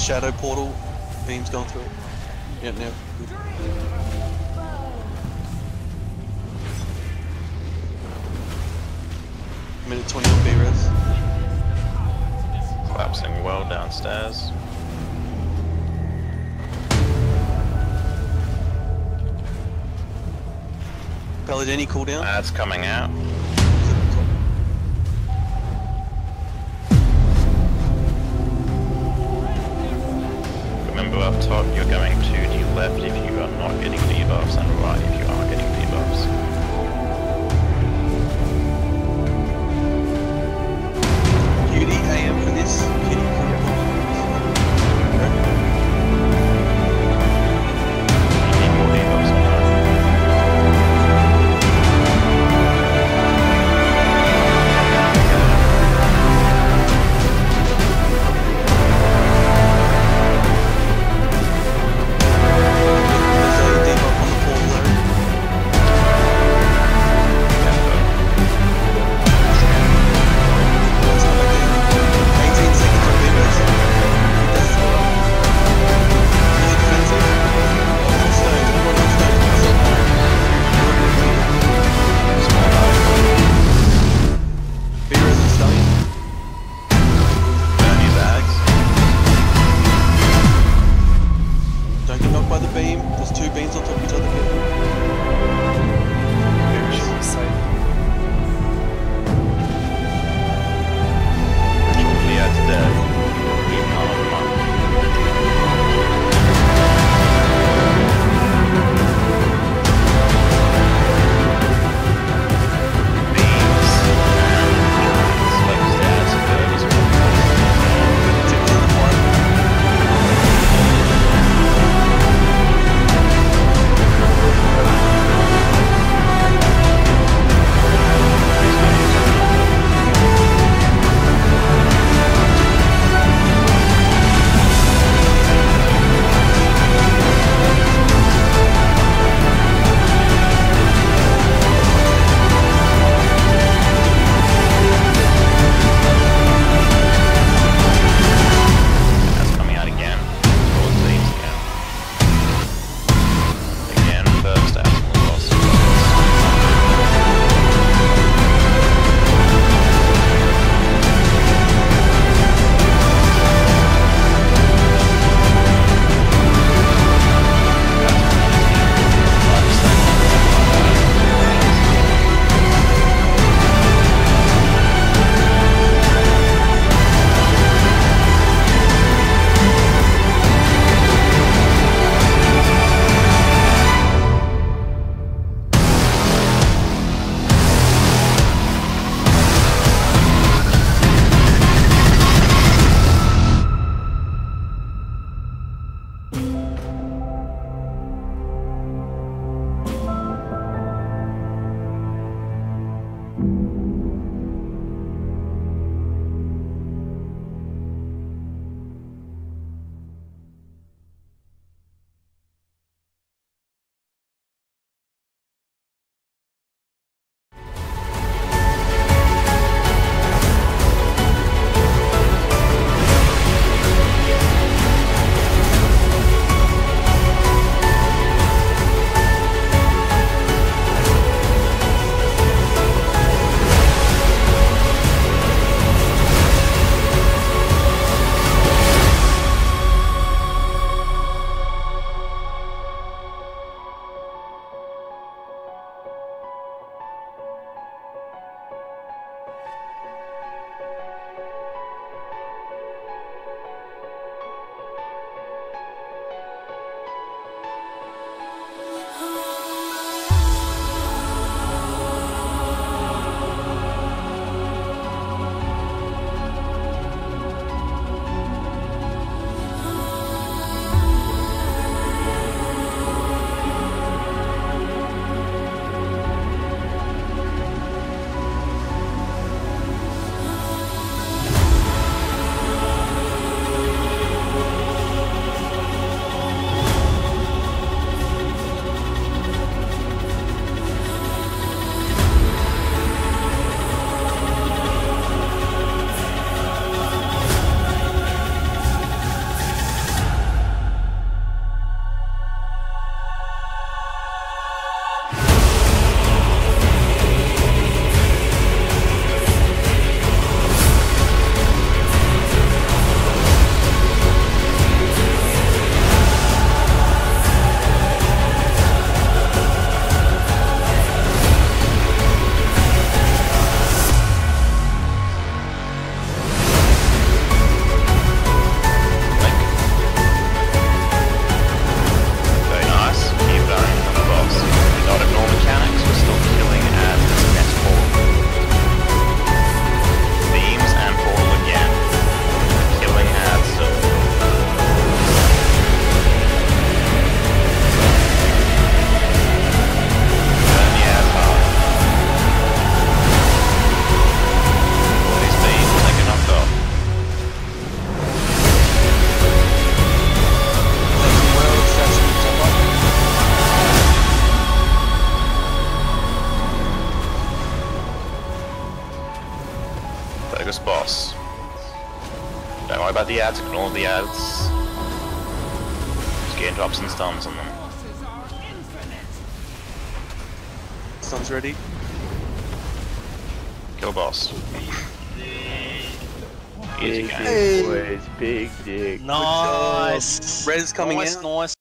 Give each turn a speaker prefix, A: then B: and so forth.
A: The shadow portal. Beam's going through it. Yep, now. Minute 20 on B-res.
B: Collapsing World downstairs.
A: Palladini cooldown.
B: That's coming out. Remember up top, you're going to the left if you are not getting debuffs and right if you are getting debuffs. The ads, ignore the ads. Just get into ups and stuns on them.
A: Sun's ready.
B: Kill boss. Easy
C: Big
B: game.
C: dick,
A: Hey.
C: boys. Big dick.
D: Nice.
A: Red's coming
D: nice,
A: in.
D: Nice.